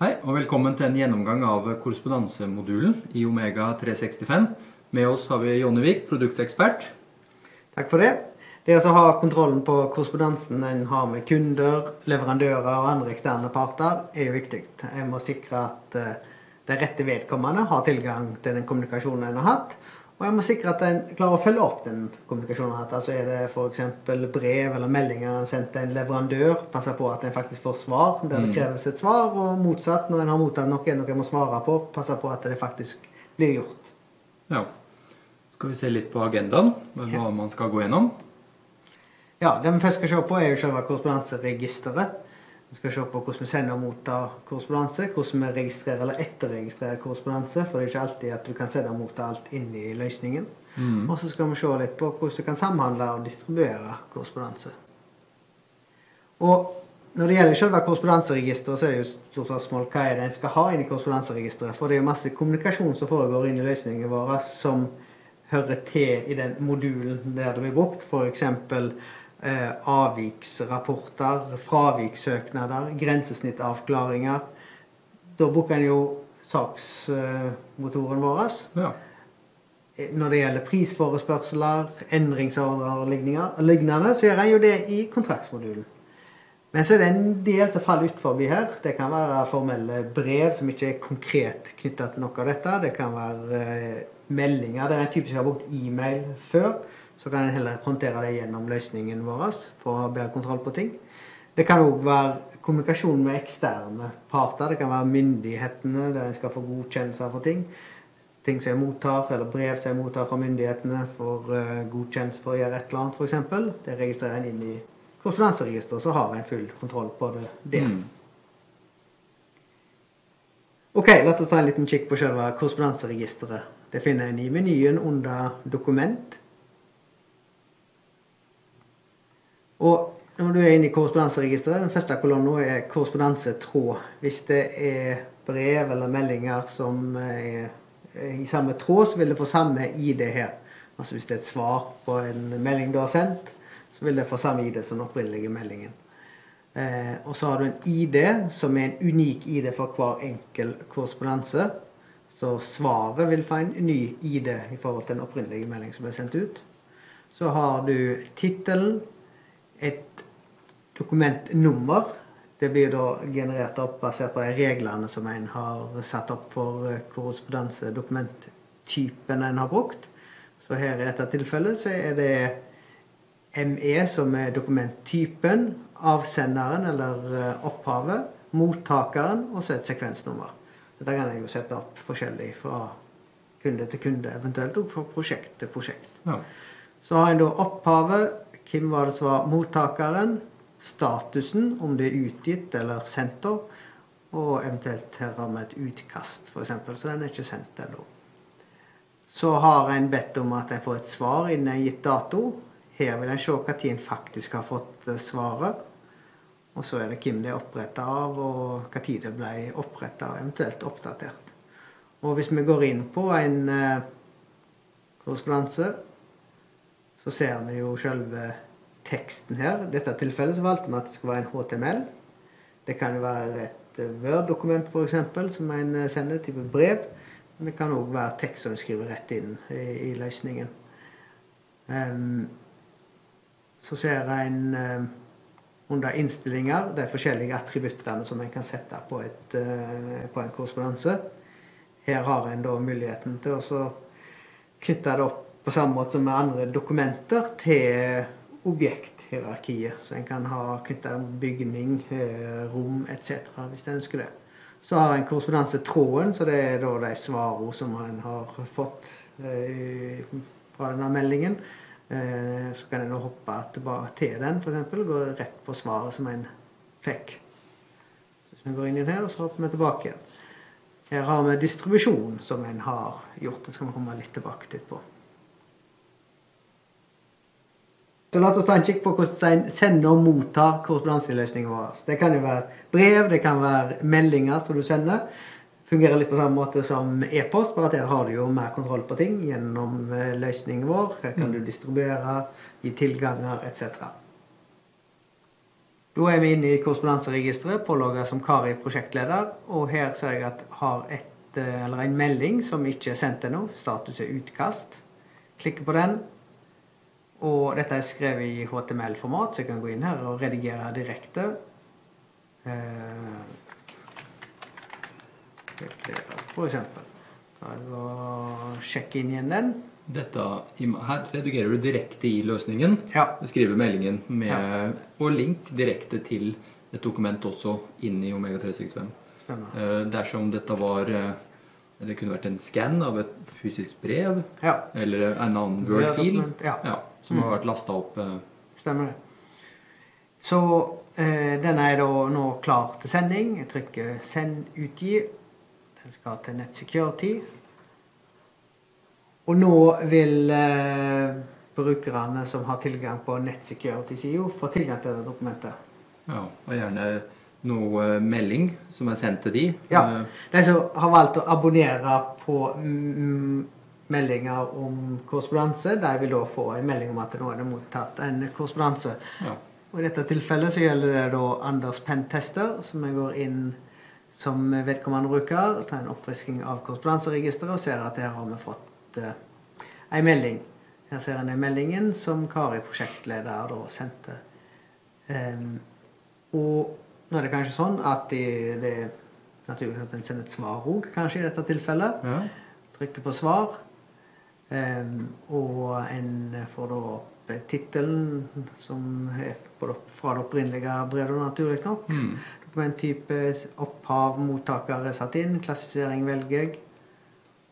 Hei, og velkommen til en gjennomgang av korrespondansemodulen i Omega 365. Med oss har vi Jonny Vik, produktekspert. Takk for det. Det å ha kontrollen på korrespondansen en har med kunder, leverandører og andre eksterne parter, er jo viktig. En må sikre at det rette vedkommende har tilgang til den kommunikasjonen en har hatt. Og jeg må sikre at en klarer å følge opp den kommunikasjonen. At altså Er det f.eks. brev eller meldinger sendt til en leverandør, passe på at en faktisk får svar der det mm. kreves et svar. Og motsatt, når en har mottatt noe noe en må svare på, passe på at det faktisk blir gjort. Ja. Skal vi se litt på agendaen, hva ja. man skal gå gjennom? Ja, Det vi først skal se på, er jo selve korrespondanseregisteret. Vi skal se på hvordan vi sender og mottar korrespondanse, hvordan vi registrerer eller etterregistrerer korrespondanse. For det er ikke alltid at du kan sende og motta alt inn i løsningen. Mm. Og så skal vi se litt på hvordan du kan samhandle og distribuere korrespondanse. Og når det gjelder selve korrespondanseregisteret, så er det jo stort spørsmål hva er det en skal ha inn i korrespondanseregisteret. For det er jo masse kommunikasjon som foregår inn i løsningen vår som hører til i den modulen der det blir brukt. F.eks eh, avviksrapporter, fravikssøknader, grensesnittavklaringer. Da bruker en jo saksmotoren vår. Ja. Eh, når det gjelder prisforespørsler, endringsordrer og lignende, så gjør en jo det i kontraktsmodulen. Men så er det en del som faller utenfor her. Det kan være formelle brev som ikke er konkret knytta til noe av dette. Det kan være eh, meldinger der en typisk har brukt e-mail før så kan en heller håndtere det gjennom løsningen vår for å ha bedre kontroll på ting. Det kan òg være kommunikasjon med eksterne parter. Det kan være myndighetene der en skal få godkjennelser for ting. Ting som jeg mottar, eller brev som jeg mottar fra myndighetene for uh, godkjennelse for å gjøre et eller annet, f.eks. Det registrerer en inn i korrespondanseregisteret, så har en full kontroll på det der. Mm. Ok, La oss ta en liten kikk på selve korrespondanseregisteret. Det finner en i menyen under 'Dokument'. Og når du er inne i korrespondanseregisteret, den første kolonna er korrespondansetråd. Hvis det er brev eller meldinger som er i samme tråd, så vil det få samme ID her. Altså hvis det er et svar på en melding du har sendt, så vil det få samme ID som den opprinnelige meldingen. Eh, og så har du en ID som er en unik ID for hver enkel korrespondanse. Så svaret vil få en ny ID i forhold til den opprinnelige meldingen som ble sendt ut. Så har du tittelen, et dokumentnummer. Det blir da generert opp basert på de reglene som en har satt opp for eh, korrespondansedokumenttypen en har brukt. Så her i dette tilfellet så er det ME som er dokumenttypen, avsenderen eller eh, opphavet, mottakeren og så et sekvensnummer. Dette kan jeg jo sette opp forskjellig fra kunde til kunde, eventuelt også fra prosjekt til prosjekt. Ja. Så har en da opphavet, hvem var det som var mottakeren? Statusen, om det er utgitt eller sendt. Og eventuelt her har vi et utkast, f.eks. Så den er ikke sendt ennå. Så har en bedt om at en får et svar innen en gitt dato. Her vil en se når en faktisk har fått eh, svaret. Og så er det hvem det er oppretta av, og når det ble oppretta, eventuelt oppdatert. Og hvis vi går inn på en eh, korrespondanse så ser vi jo selve teksten her. I dette tilfellet så valgte vi at det skulle være en HTML. Det kan jo være et eh, Word-dokument f.eks. som en eh, sender, type brev. Men det kan òg være tekst som vi skriver rett inn i, i løsningen. Um, så ser en um, under innstillinger de forskjellige attributtene som en kan sette på, et, uh, på en korrespondanse. Her har en da muligheten til å knytte det opp på samme måte som med andre dokumenter til objekthierarkiet. Så en kan ha knytta bygning, eh, rom etc. hvis en ønsker det. Så har en korrespondansetråden, så det er da de svarene som en har fått eh, fra denne meldingen. Eh, så kan en hoppe tilbake til den, f.eks. Gå rett på svaret som en fikk. Hvis vi går inn i den her, så hopper vi tilbake igjen. Her har vi distribusjon som en har gjort. Det skal vi komme litt tilbake til på. Så la oss ta en kikk på hvordan en sender og mottar korrespondanseløsningen vår. Det kan jo være brev, det kan være meldinger som du sender. Fungerer litt på samme måte som e-post, bare at der har du jo mer kontroll på ting gjennom eh, løsningen vår. Her kan du mm. distribuere, gi tilganger etc. Da er vi inne i korrespondanseregisteret, pålogga som Kari prosjektleder. Og her ser jeg at har et, eh, eller en melding som ikke er sendt ennå. Status er utkast. Klikker på den. Og dette er skrevet i HTML-format, så jeg kan gå inn her og redigere direkte. Eh, for eksempel. Sjekker inn igjen den. Dette, her redigerer du direkte i løsningen. Ja. Skriver meldingen med, Ja. og link direkte til et dokument også inn i Omega 365. Stemmer. Eh, Dersom dette var eh, Det kunne vært en skann av et fysisk brev Ja, eller en annen Word-fil ja. Som har vært lasta opp. eh, stemmer det. Så eh, denne er da nå klar til sending. Jeg trykker 'send utgi'. Den skal til Nett Og nå vil eh, brukerne som har tilgang på nettsecurity-sida, få tilgang til dette dokumentet. Ja, og gjerne noe eh, melding som er sendt til de. Ja. Eh, De som har valgt å abonnere på mm, meldinger om korrespondanse, de vil da få en melding om at nå er det mottatt en korrespondanse. ja. Og I dette tilfellet så gjelder det da Anders Pentester, som jeg går inn som vedkommende bruker, tar en oppfrisking av korrespondanseregisteret og ser at her har vi fått uh, en melding. Her ser en den meldingen som Kari, prosjektleder, da sendte. Um, og nå er det kanskje sånn at de, det er naturlig at en sender et svar òg, kanskje i dette tilfellet. ja. Trykker på svar. Em, og en får da opp tittelen, som er fra det opprinnelige brevet, naturlig nok. Mm. Dokumenttype, opphav, mottaker er satt inn, klassifisering velger jeg.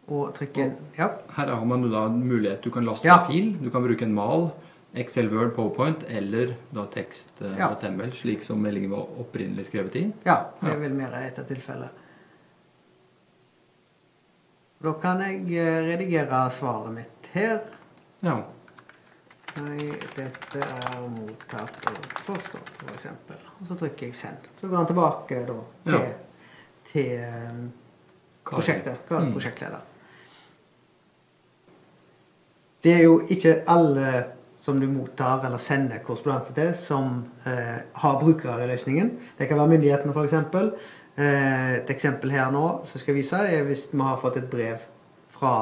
Og trykker Ja. Her har man da en mulighet. Du kan laste Ja. fil, du kan bruke en mal, Excel, Word, PowerPoint eller da tekst eh, Ja. HTML, slik som meldingen var opprinnelig skrevet i. ja det er vel mer i dette tilfellet. Da kan jeg eh, redigere svaret mitt her. Ja. Nei, dette er mottatt og forstått, for eksempel. Og så trykker jeg 'send'. Så går han tilbake da til, Ja. til um, prosjektet. Hva er Mm. prosjektleder? Det er jo ikke alle som du mottar eller sender korrespondanse til, som eh, har brukere i løsningen. Det kan være myndighetene, f.eks. Eh, et eksempel her nå som skal vise, er hvis vi har fått et brev fra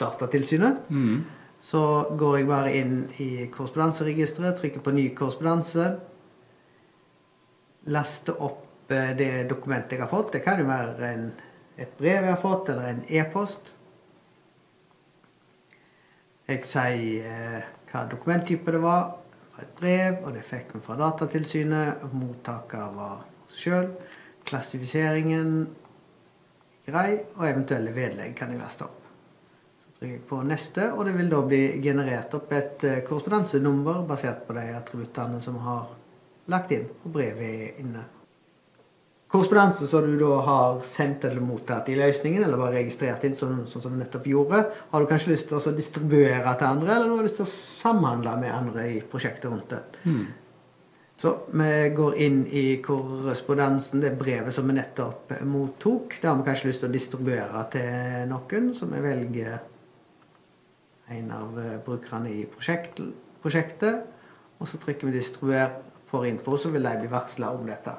Datatilsynet. Mm. Så går jeg bare inn i korrespondanseregisteret, trykker på ny korrespondanse. Laster opp eh, det dokumentet jeg har fått. Det kan jo være en, et brev jeg har fått, eller en e-post. Jeg sier eh, hva dokumenttype det var. Det var et brev, og det fikk vi fra Datatilsynet. Mottaker var oss sjøl. Klassifiseringen grei, og eventuelle vedlegg kan jeg laste opp. Så trykker jeg på neste, og det vil da bli generert opp et eh, korrespondansenummer basert på de attributtene som har lagt inn, og brevet er inne. Korrespondanse som du da har sendt eller mottatt i løsningen, eller bare registrert inn, sånn, sånn som du nettopp gjorde, har du kanskje lyst til å distribuere til andre, eller du har lyst til å samhandle med andre i prosjektet rundt det. Mm. Så vi går inn i korrespondansen, det brevet som vi nettopp mottok. Det har vi kanskje lyst til å distribuere til noen, så vi velger en av eh, brukerne i prosjekt, prosjektet. Og så trykker vi 'distribuer for info', så vil de bli varsla om dette.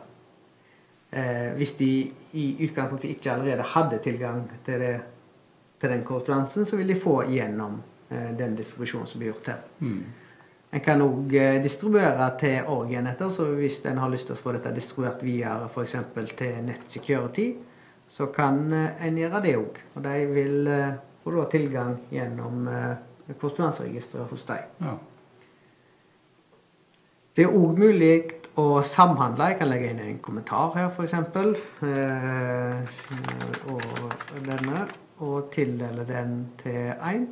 Eh, hvis de i utgangspunktet ikke allerede hadde tilgang til, det, til den korrespondansen, så vil de få gjennom eh, den distribusjonen som blir gjort her. Mm. En kan òg distribuere til org-enheter, så hvis en har lyst til å få dette distribuert videre f.eks. til Nettsecurity, så kan eh, en gjøre det òg. Og de vil eh, få da tilgang gjennom eh, korrespondanseregisteret hos deg. Ja. Det er òg mulig å samhandle. Jeg kan legge inn en kommentar her, f.eks. Eh, og denne. Og tildele den til én.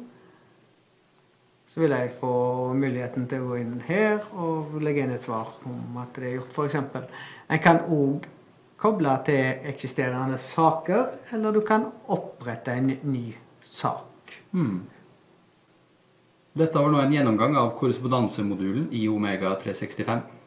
Så vil jeg få muligheten til å gå inn her og legge inn et svar om at det er gjort, f.eks. En kan òg koble til eksisterende saker, eller du kan opprette en ny sak. Mm. Dette var nå en gjennomgang av korrespondansemodulen i Omega 365.